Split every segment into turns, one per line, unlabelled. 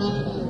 嗯。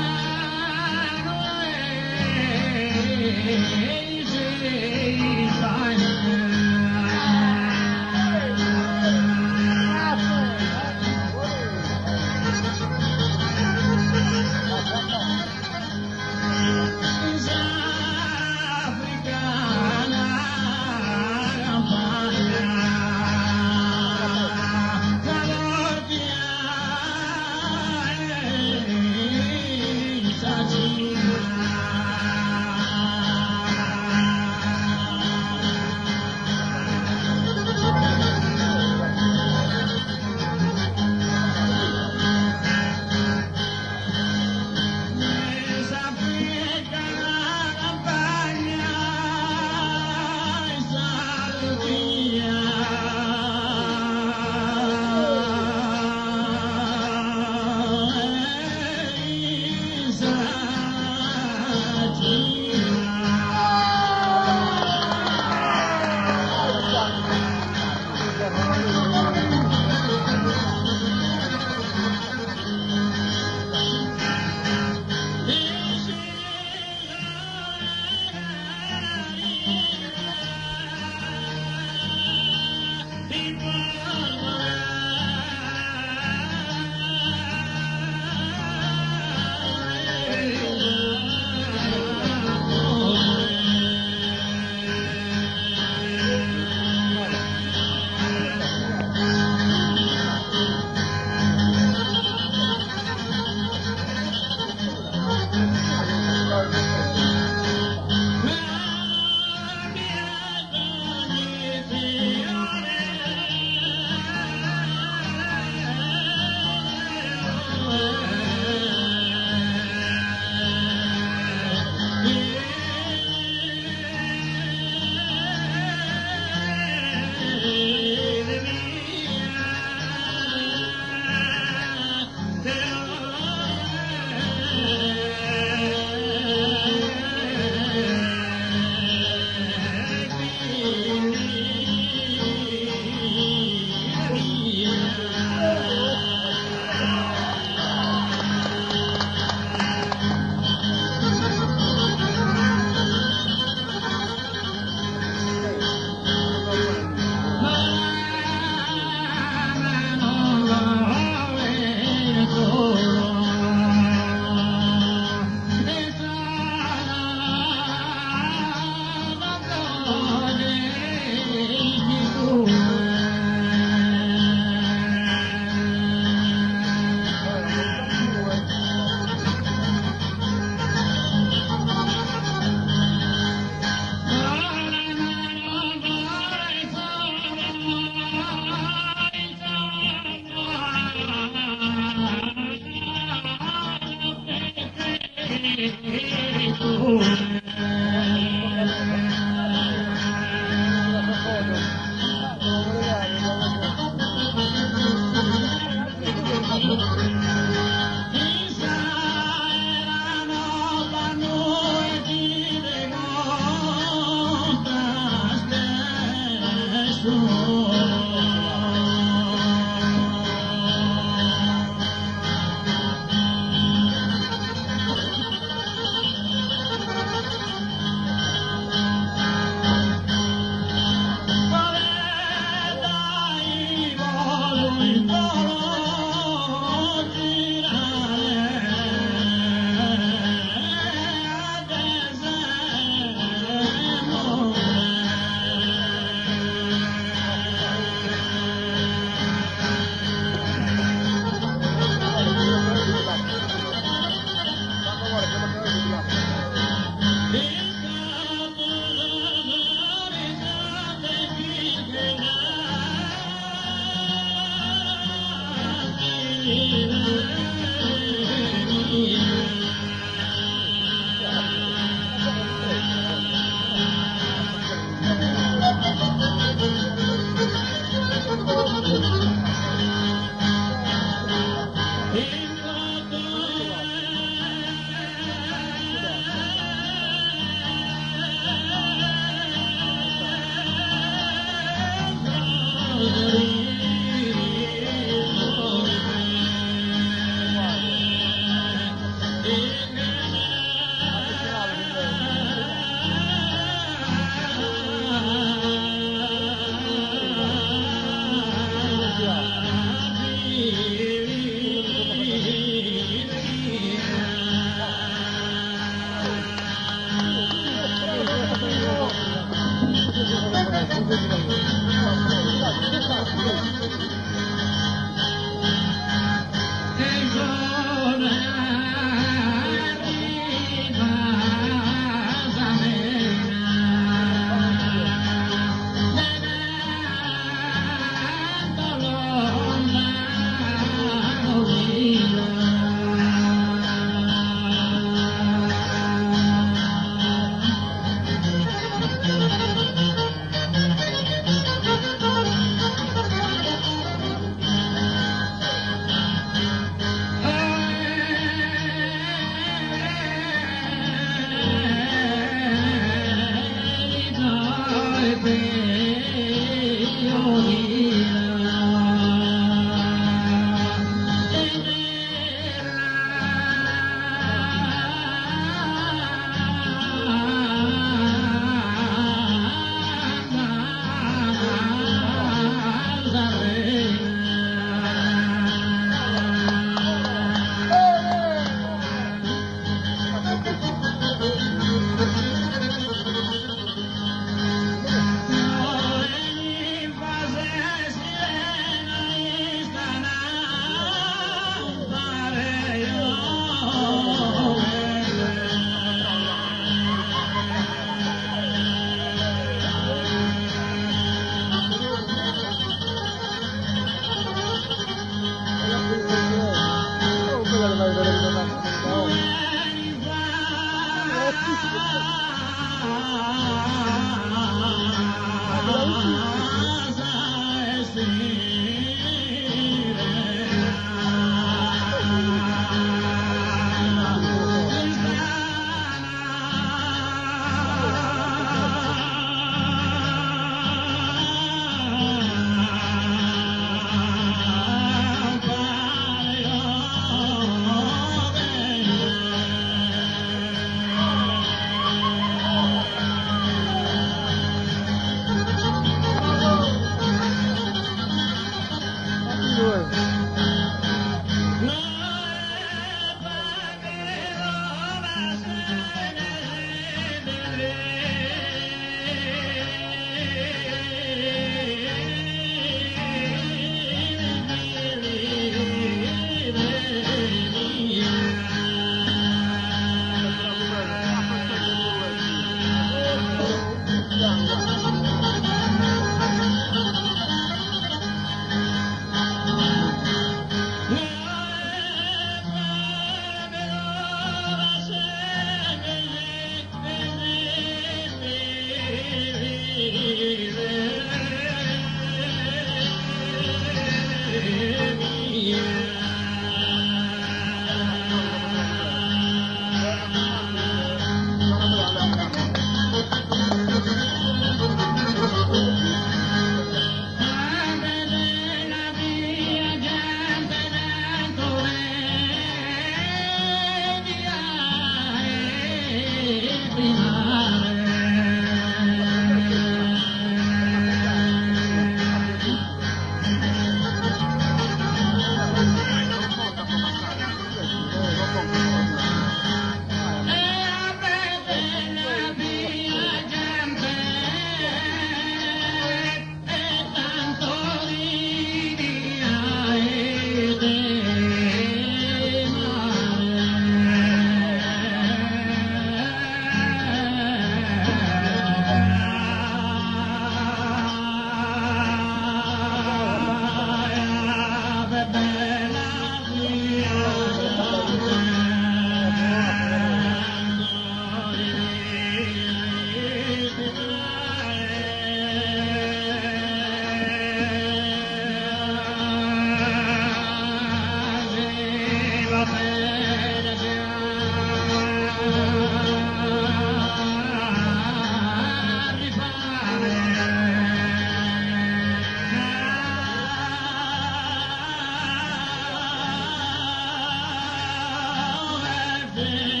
see.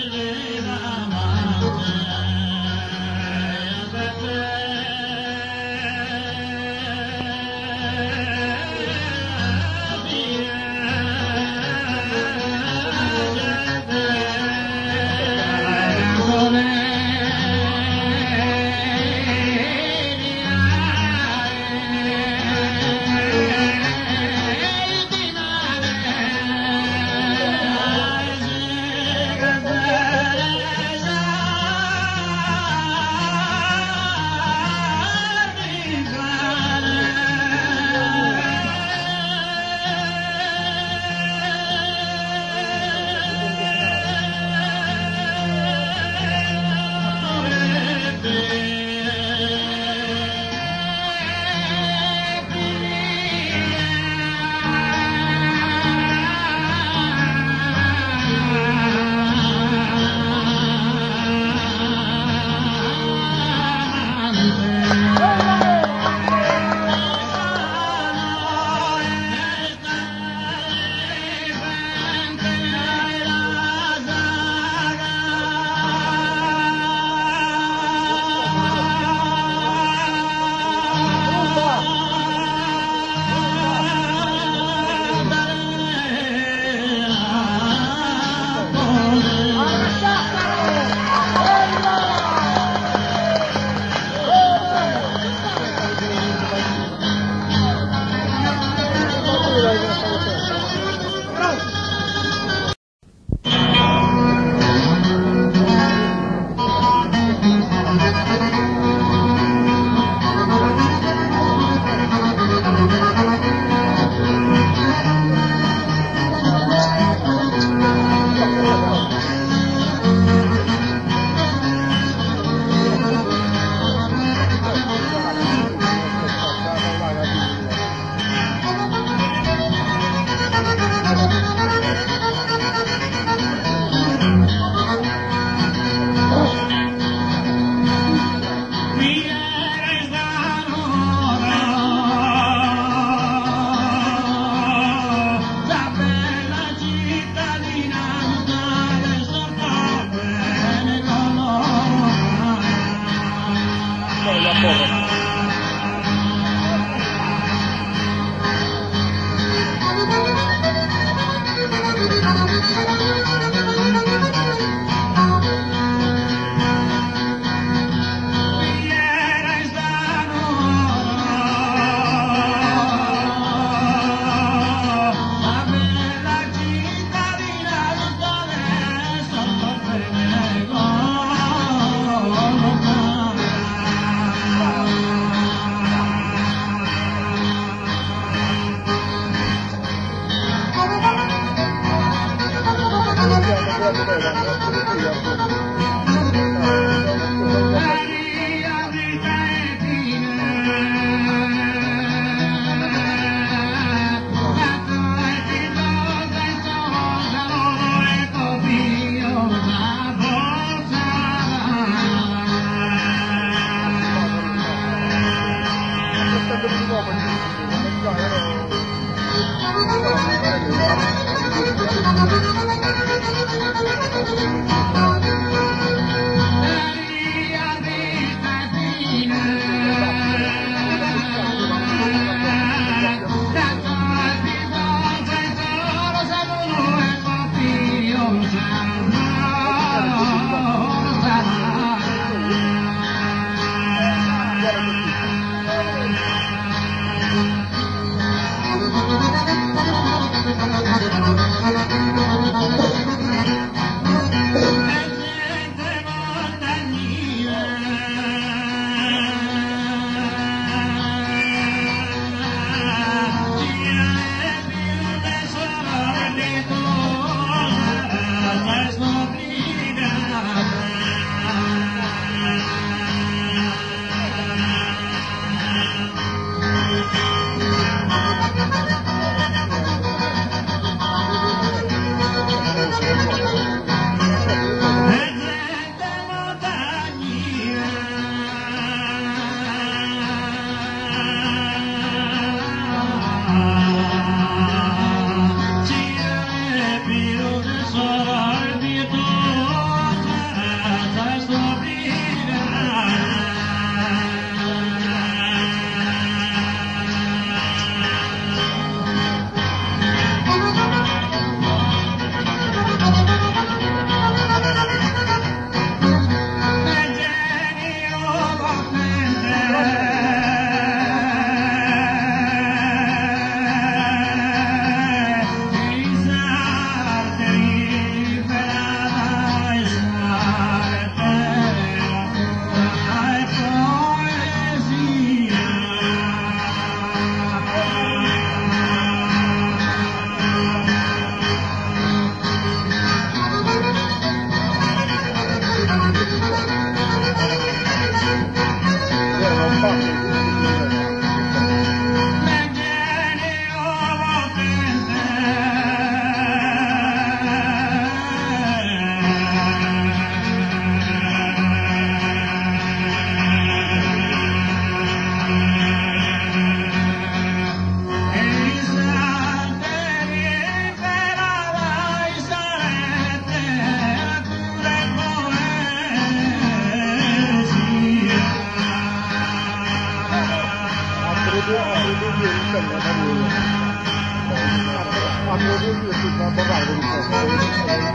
Hallelujah.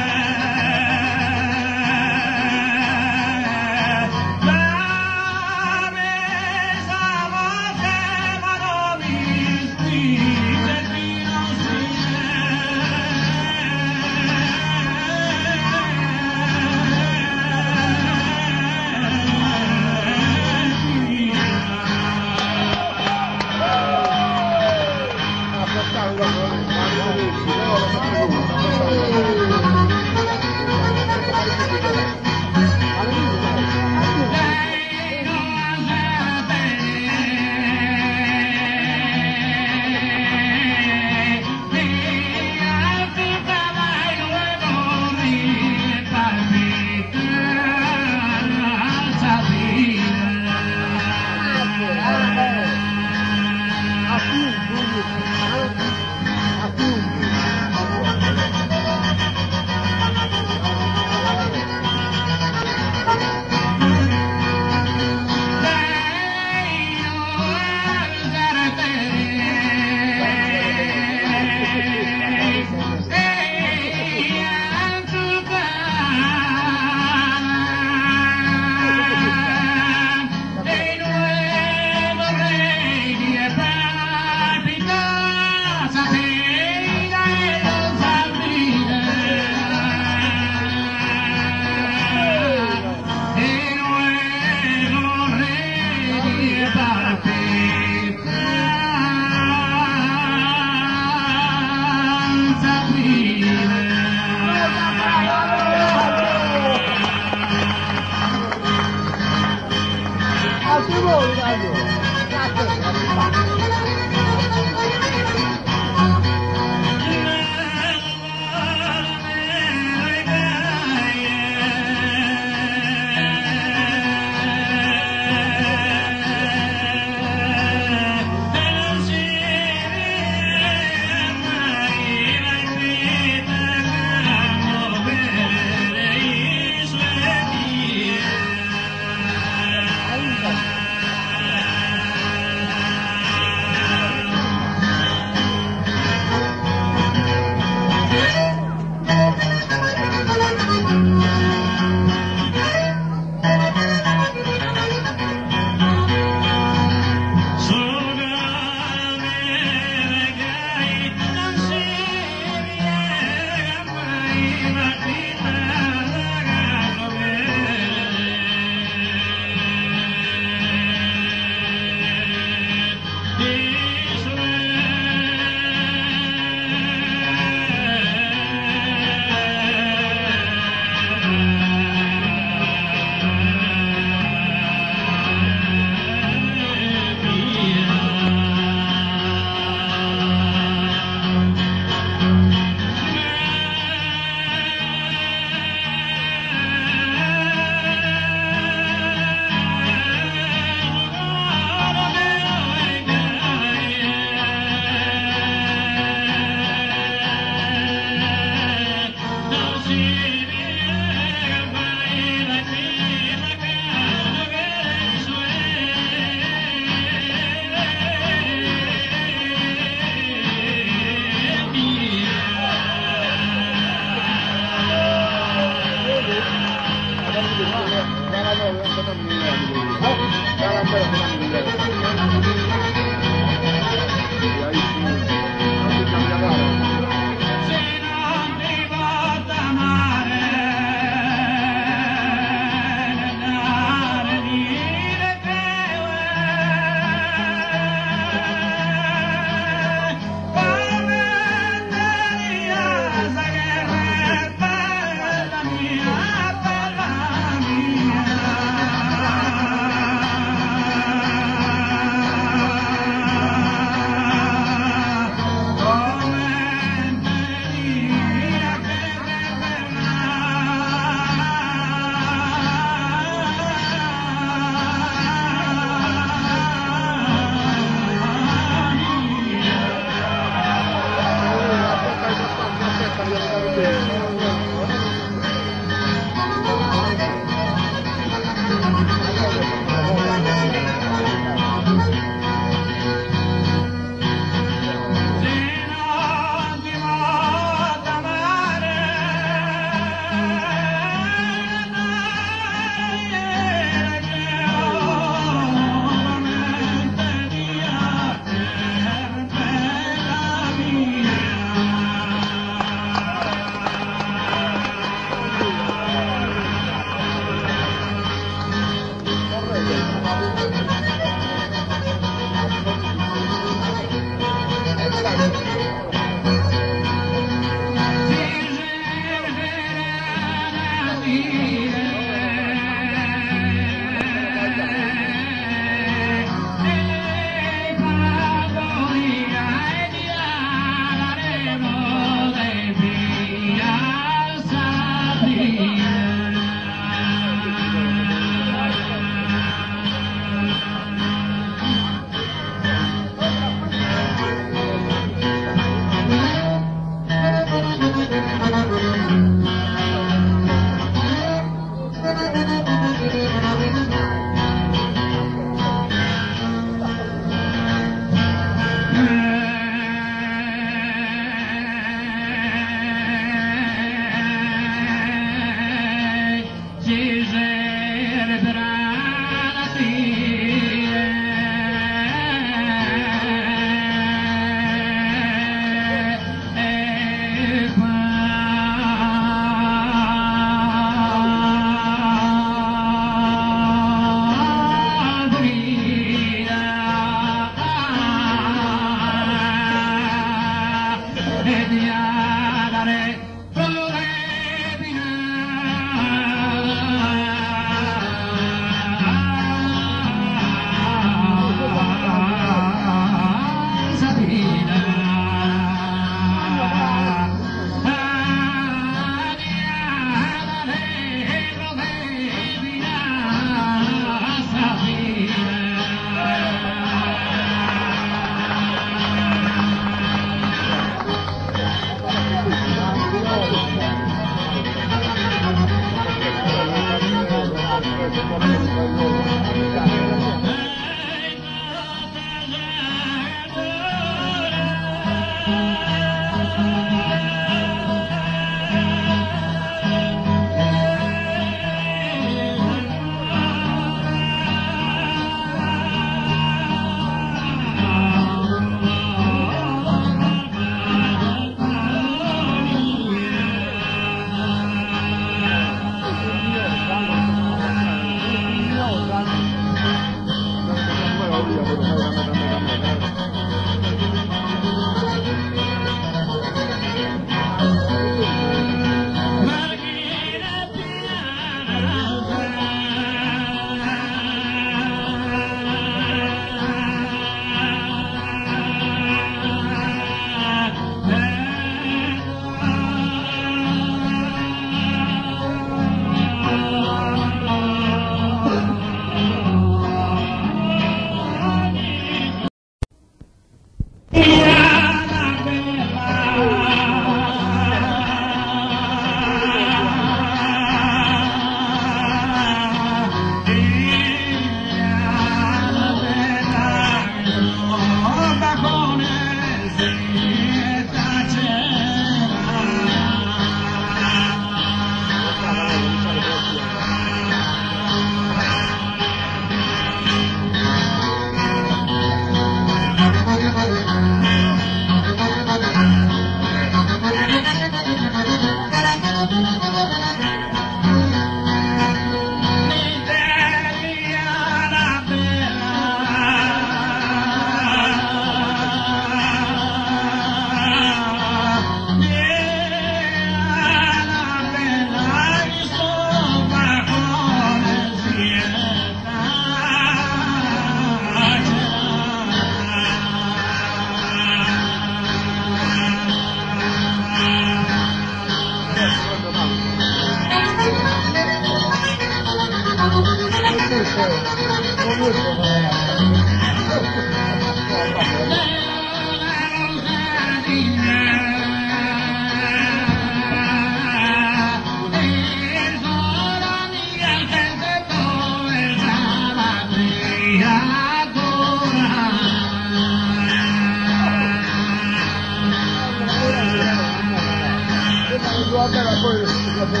要带她过去个东西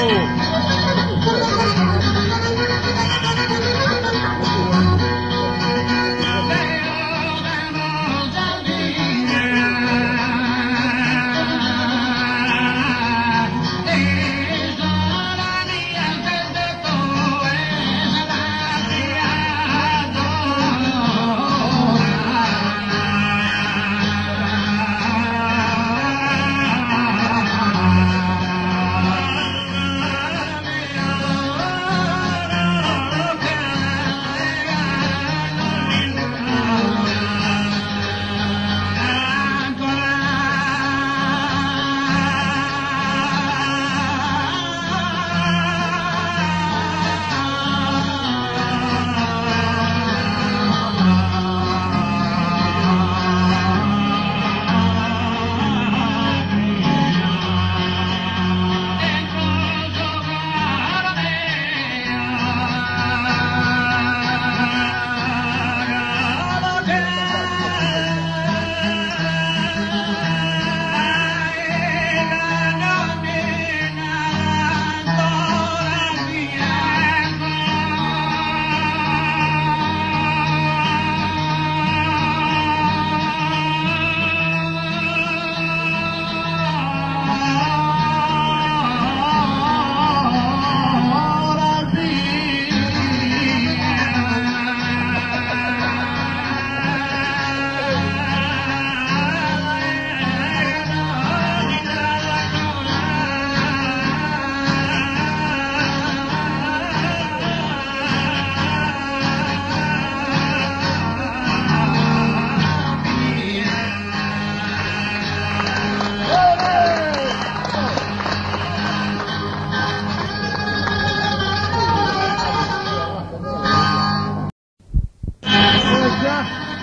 哦
行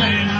Amen.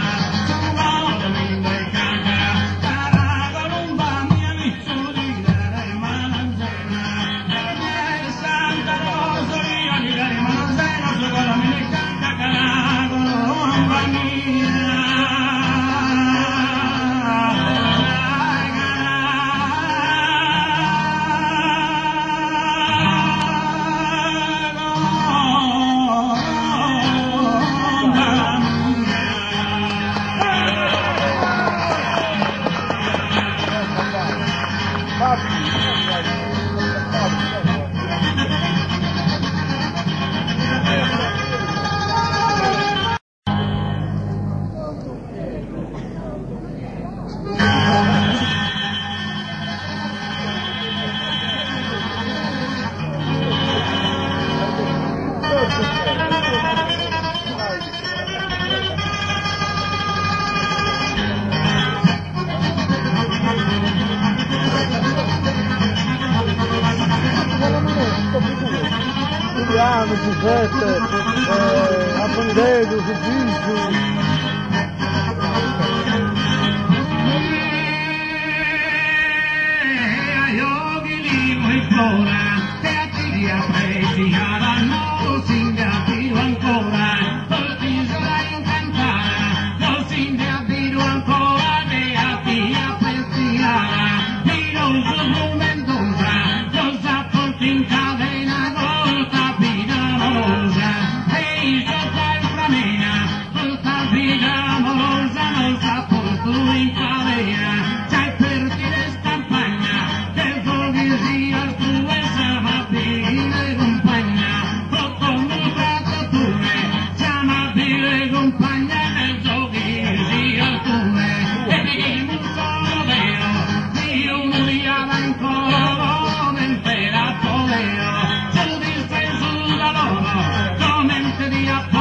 Come into the apartment.